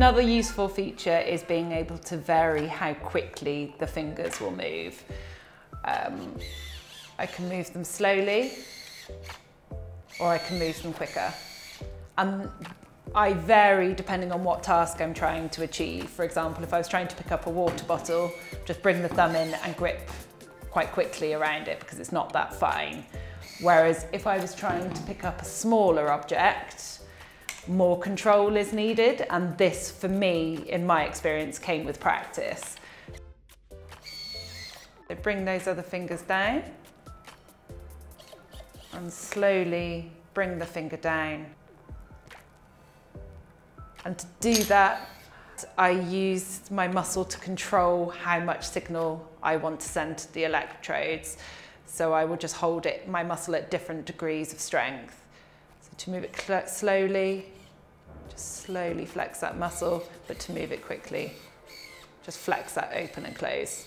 Another useful feature is being able to vary how quickly the fingers will move. Um, I can move them slowly or I can move them quicker. And I vary depending on what task I'm trying to achieve. For example, if I was trying to pick up a water bottle, just bring the thumb in and grip quite quickly around it because it's not that fine. Whereas if I was trying to pick up a smaller object, more control is needed. And this, for me, in my experience, came with practice. So bring those other fingers down and slowly bring the finger down. And to do that, I used my muscle to control how much signal I want to send to the electrodes. So I would just hold it, my muscle at different degrees of strength. To move it slowly, just slowly flex that muscle, but to move it quickly, just flex that open and close.